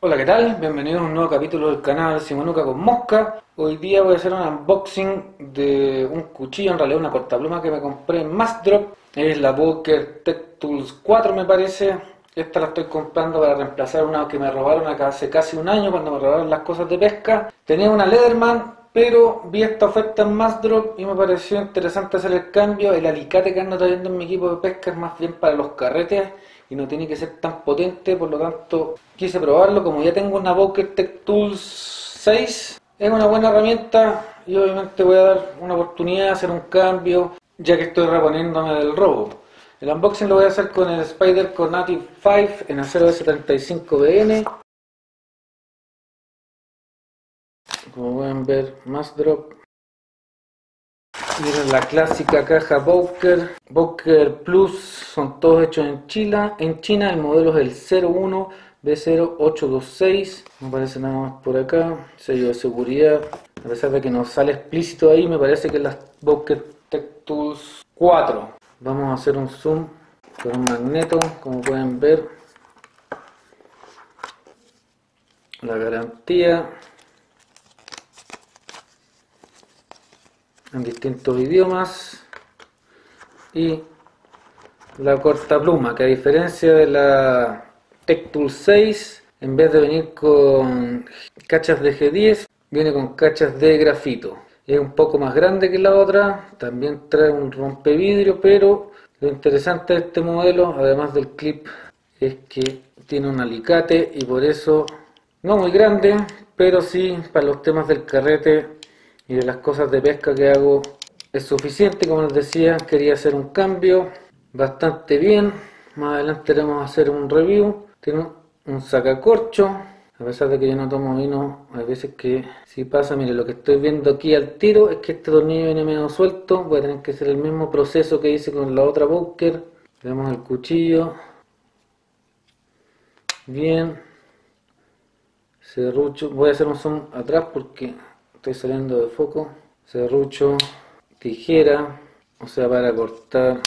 Hola, ¿qué tal? Bienvenidos a un nuevo capítulo del canal Simonuca con Mosca. Hoy día voy a hacer un unboxing de un cuchillo, en realidad una cortapluma que me compré en Massdrop. Es la Poker Tech Tools 4 me parece. Esta la estoy comprando para reemplazar una que me robaron hace casi un año cuando me robaron las cosas de pesca. Tenía una Leatherman, pero vi esta oferta en Massdrop y me pareció interesante hacer el cambio. El alicate que ando trayendo en mi equipo de pesca es más bien para los carretes y no tiene que ser tan potente, por lo tanto quise probarlo. Como ya tengo una Poker Tech Tools 6, es una buena herramienta y obviamente voy a dar una oportunidad de hacer un cambio ya que estoy reponiéndome del robo. El unboxing lo voy a hacer con el Spider Native 5 en acero de 75BN. Como pueden ver, más drop. Miren la clásica caja Boker. Boker Plus son todos hechos en China. En China el modelo es el 01 B0826. No aparece nada más por acá. Sello de seguridad. A pesar de que no sale explícito ahí, me parece que es la Boker Tech Tools 4. Vamos a hacer un zoom con un magneto, como pueden ver. La garantía en distintos idiomas y la corta pluma que a diferencia de la Tech 6 en vez de venir con cachas de G10 viene con cachas de grafito. Es un poco más grande que la otra también trae un rompevidrio pero lo interesante de este modelo además del clip es que tiene un alicate y por eso no muy grande pero sí para los temas del carrete y de las cosas de pesca que hago es suficiente, como les decía, quería hacer un cambio bastante bien, más adelante vamos a hacer un review, tiene un sacacorcho, a pesar de que yo no tomo vino, hay veces que si pasa, mire, lo que estoy viendo aquí al tiro es que este tornillo viene medio suelto, voy a tener que hacer el mismo proceso que hice con la otra Bunker, vemos el cuchillo, bien, serrucho, voy a hacer un zoom atrás porque estoy saliendo de foco, serrucho, tijera, o sea para cortar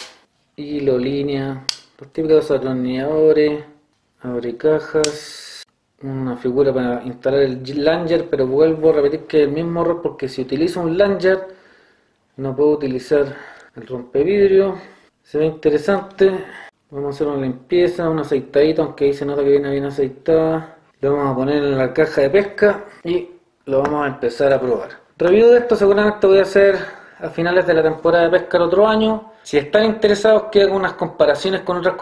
hilo, línea, los típicos atornilladores, abre cajas, una figura para instalar el langer, pero vuelvo a repetir que es el mismo error porque si utilizo un langer no puedo utilizar el rompevidrio, se ve interesante, vamos a hacer una limpieza, un aceitadito, aunque ahí se nota que viene bien aceitada, lo vamos a poner en la caja de pesca y lo vamos a empezar a probar. Review de esto seguramente voy a hacer a finales de la temporada de pesca el otro año. Si están interesados que haga unas comparaciones con otras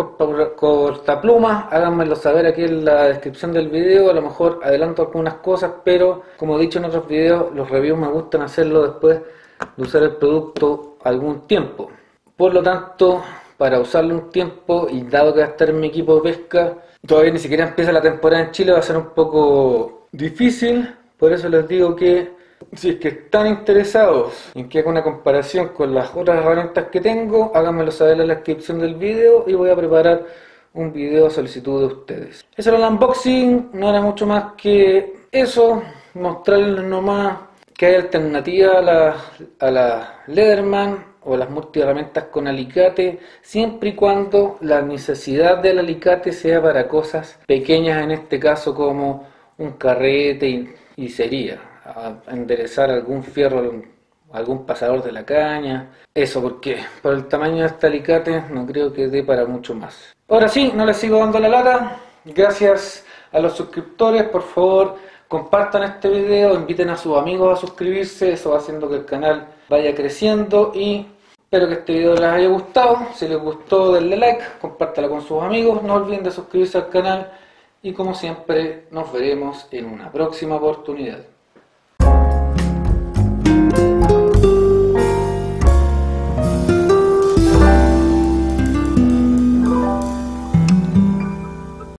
cortaplumas, háganmelo saber aquí en la descripción del video. A lo mejor adelanto algunas cosas, pero como he dicho en otros videos, los reviews me gustan hacerlo después de usar el producto algún tiempo. Por lo tanto, para usarlo un tiempo y dado que va a estar en mi equipo de pesca, todavía ni siquiera empieza la temporada en Chile, va a ser un poco difícil por eso les digo que si es que están interesados en que haga una comparación con las otras herramientas que tengo, háganmelo saber en la descripción del video y voy a preparar un video a solicitud de ustedes. Eso era el unboxing, no era mucho más que eso, mostrarles nomás que hay alternativa a la, a la Leatherman o las multiherramientas con alicate, siempre y cuando la necesidad del alicate sea para cosas pequeñas, en este caso como un carrete y sería enderezar algún fierro, algún pasador de la caña. Eso porque por el tamaño de este alicate no creo que dé para mucho más. Ahora sí, no les sigo dando la lata. Gracias a los suscriptores, por favor compartan este video, inviten a sus amigos a suscribirse, eso va haciendo que el canal vaya creciendo y espero que este video les haya gustado. Si les gustó denle like, compártalo con sus amigos, no olviden de suscribirse al canal y como siempre nos veremos en una próxima oportunidad.